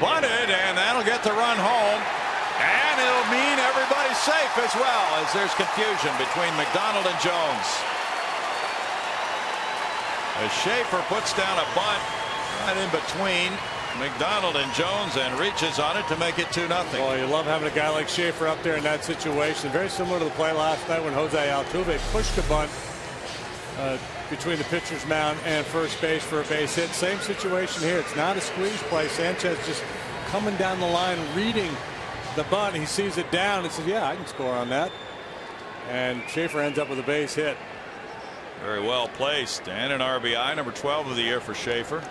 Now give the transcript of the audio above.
bunted, and that'll get the run home. And it'll mean everybody's safe as well as there's confusion between McDonald and Jones. As Schafer puts down a bunt right in between McDonald and Jones and reaches on it to make it 2 nothing. Well, you love having a guy like Schafer up there in that situation. Very similar to the play last night when Jose Altuve pushed a bunt uh, between the pitcher's mound and first base for a base hit. Same situation here. It's not a squeeze play. Sanchez just coming down the line, reading the bunt. He sees it down and says, yeah, I can score on that. And Schafer ends up with a base hit. Very well placed and an RBI number 12 of the year for Schafer.